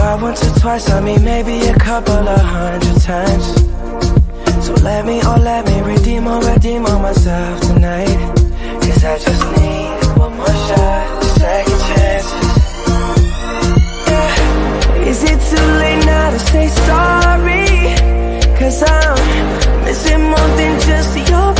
Once or twice, I mean maybe a couple of hundred times. So let me, oh let me redeem or redeem on myself tonight. Cause I just need one more shot, second chances. Yeah. Is it too late now to say sorry? Cause I'm missing more than just your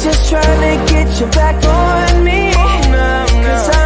just trying to get you back on me. Oh, Cause I'm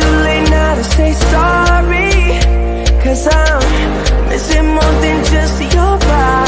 too late now to say sorry? Cause I'm missing more than just your body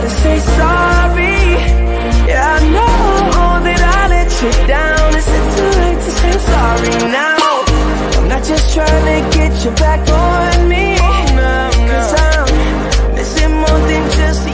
to say sorry? Yeah, I know that I let you down. Is it too late to say sorry now? I'm not just trying to get you back on me. Cause I'm missing more than just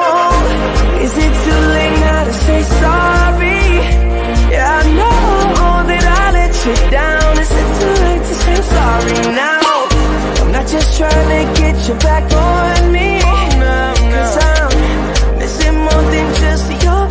trying to get you back on me. Oh, Cause I'm missing more than just your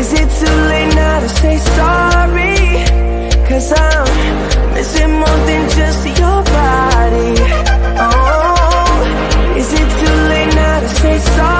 Is it too late now to say sorry? Cause I'm missing more than just your body. Oh, is it too late now to say sorry?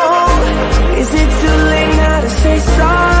say sorry?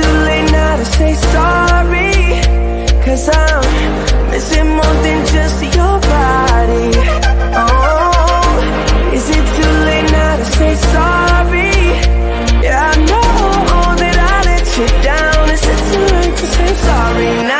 too late now to say sorry? Cause I'm missing more than just your body Oh, is it too late now to say sorry? Yeah, I know that I let you down Is it too late to say sorry now?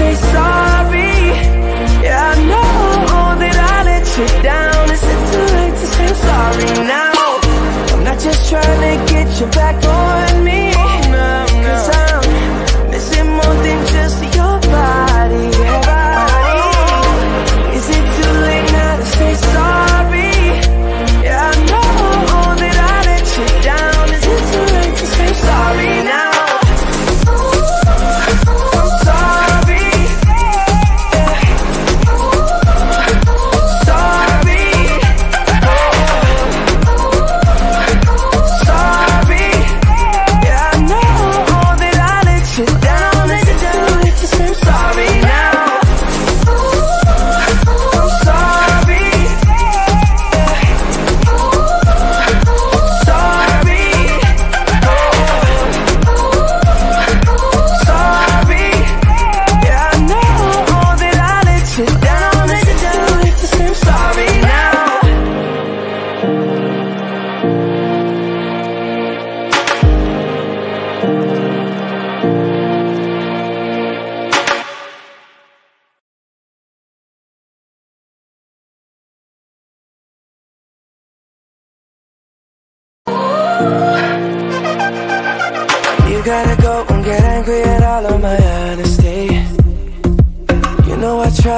say sorry? Yeah, I know that I let you down Is it too late to say sorry now? I'm not just trying to get you back on me Cause I'm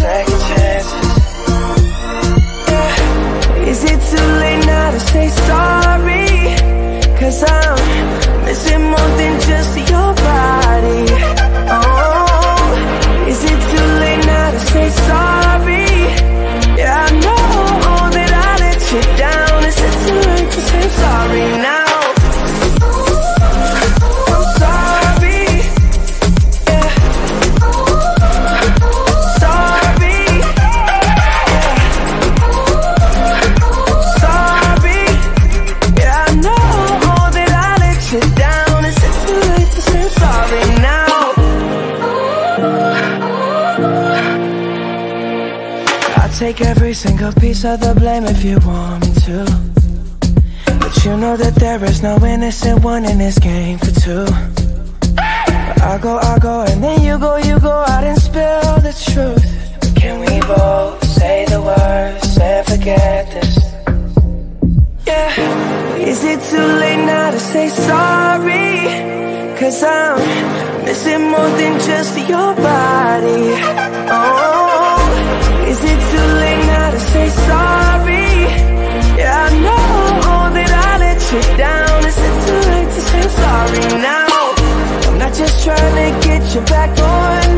second chances yeah. Is it too late now to say sorry? Cause I'm missing more than just you want me to. But you know that there is no innocent one in this game for two. I go, I go, and then you go, you go out and spill the truth. Can we both say the words and forget this? Yeah. Is it too late now to say sorry? Cause I'm missing more than just your body. Oh, trying to get you back on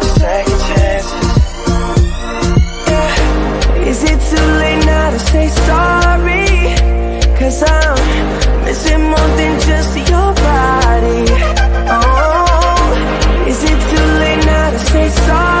too late now to say sorry? Cause I'm missing more than just your body. Oh, is it too late now to say sorry?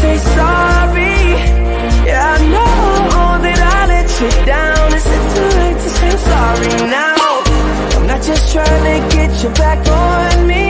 say sorry? Yeah, I know that I let you down. Is it too late to say sorry now? I'm not just trying to get you back on me.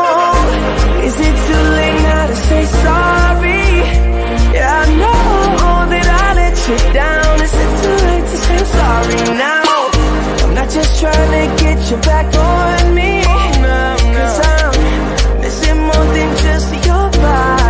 say sorry Yeah, I know that I let you down Is it too late to say sorry now? I'm not just trying to get you back on me. Cause I'm missing more than just your body